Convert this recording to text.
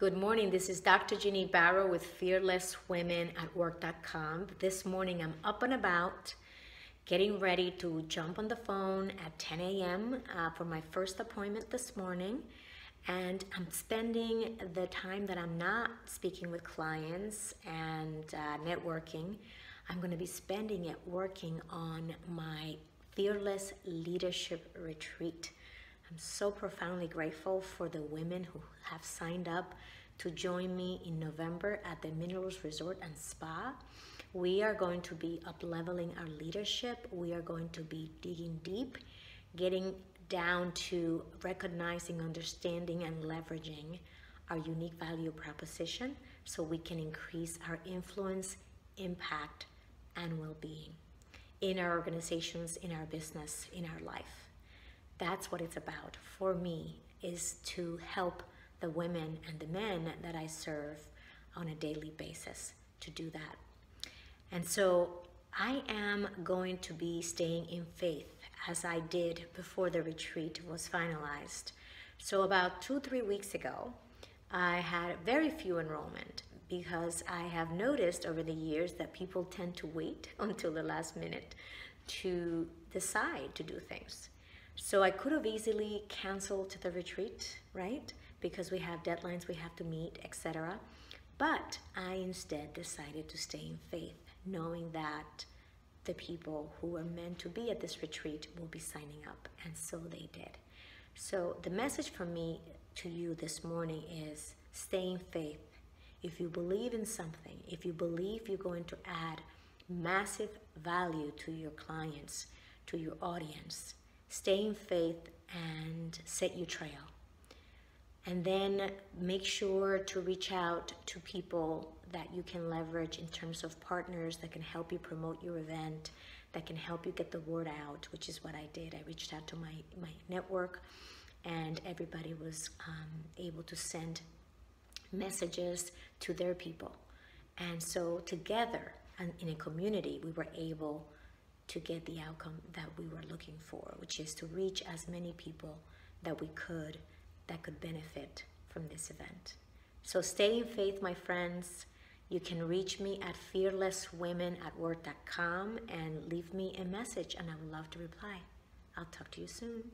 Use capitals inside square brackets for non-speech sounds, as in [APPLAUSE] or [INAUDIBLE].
Good morning. This is Dr. Ginny Baro with FearlessWomenAtWork.com. This morning I'm up and about, getting ready to jump on the phone at 10 a.m. Uh, for my first appointment this morning. And I'm spending the time that I'm not speaking with clients and uh, networking, I'm going to be spending it working on my Fearless Leadership Retreat. I'm so profoundly grateful for the women who have signed up to join me in November at the Minerals Resort and Spa. We are going to be up leveling our leadership. We are going to be digging deep, getting down to recognizing, understanding, and leveraging our unique value proposition so we can increase our influence, impact, and well being in our organizations, in our business, in our life. That's what it's about for me is to help the women and the men that I serve on a daily basis to do that. And so I am going to be staying in faith as I did before the retreat was finalized. So about two, three weeks ago, I had very few enrollment because I have noticed over the years that people tend to wait [LAUGHS] until the last minute to decide to do things. So I could have easily canceled the retreat, right? Because we have deadlines we have to meet, etc. But I instead decided to stay in faith, knowing that the people who were meant to be at this retreat will be signing up, and so they did. So the message from me to you this morning is stay in faith. If you believe in something, if you believe you're going to add massive value to your clients, to your audience, stay in faith and set your trail. And then make sure to reach out to people that you can leverage in terms of partners that can help you promote your event, that can help you get the word out, which is what I did. I reached out to my, my network and everybody was um, able to send messages to their people. And so together and in a community, we were able to get the outcome that we were looking for, which is to reach as many people that we could that could benefit from this event. So stay in faith, my friends. You can reach me at fearlesswomenatwork.com and leave me a message, and I would love to reply. I'll talk to you soon.